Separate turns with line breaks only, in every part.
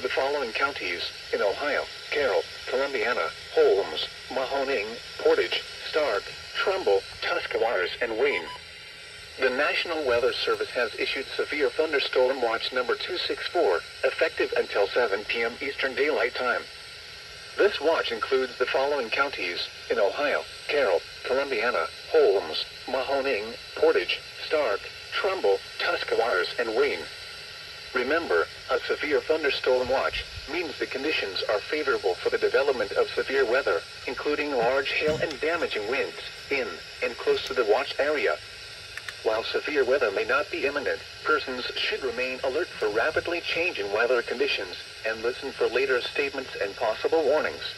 the following counties in Ohio, Carroll, Columbiana, Holmes, Mahoning, Portage, Stark, Trumbull, Tuscarawas, and Wayne. The National Weather Service has issued severe thunderstorm watch number 264, effective until 7 p.m. Eastern Daylight Time. This watch includes the following counties in Ohio, Carroll, Columbiana, Holmes, Mahoning, Portage, Stark, Trumbull, Tuscarawas, and Wayne. Remember, a severe thunderstorm watch means the conditions are favorable for the development of severe weather, including large hail and damaging winds, in and close to the watch area. While severe weather may not be imminent, persons should remain alert for rapidly changing weather conditions and listen for later statements and possible warnings.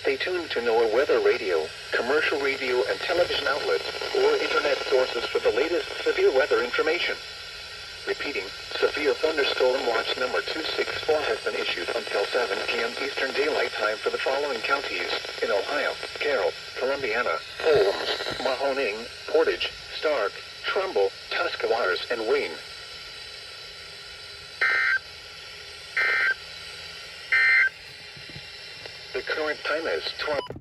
Stay tuned to NOAA Weather Radio, commercial radio and television outlets, or internet sources for the latest severe weather information. Repeating, severe thunderstorm watch number 264 has been issued until 7 p.m. Eastern Daylight Time for the following counties in Ohio, Carroll, Columbiana, Holmes, Mahoning, Portage, Stark, Trumbull, Tuscarawas, and Wayne. The current time is 12.